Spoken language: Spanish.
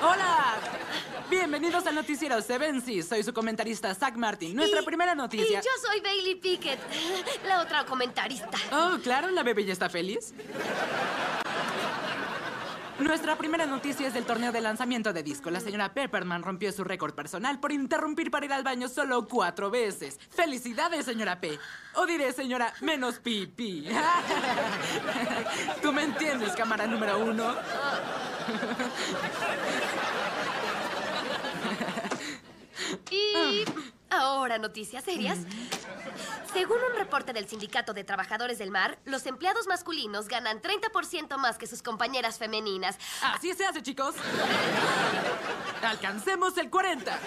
Hola. Bienvenidos al noticiero Seven Seas. Soy su comentarista Zach Martin. Nuestra Y- primera Y noticia. yo soy Bailey Pickett, la otra comentarista. Oh, claro, la bebé ya está feliz. Nuestra primera noticia es del torneo de lanzamiento de disco. La señora Pepperman rompió su récord personal por interrumpir para ir al baño solo cuatro veces. ¡Felicidades, señora P! O diré, señora, menos pipí. ¿Tú me entiendes, cámara número uno? Y ahora noticias serias. Según un reporte del Sindicato de Trabajadores del Mar, los empleados masculinos ganan 30% más que sus compañeras femeninas. Así se hace, chicos. Alcancemos el 40.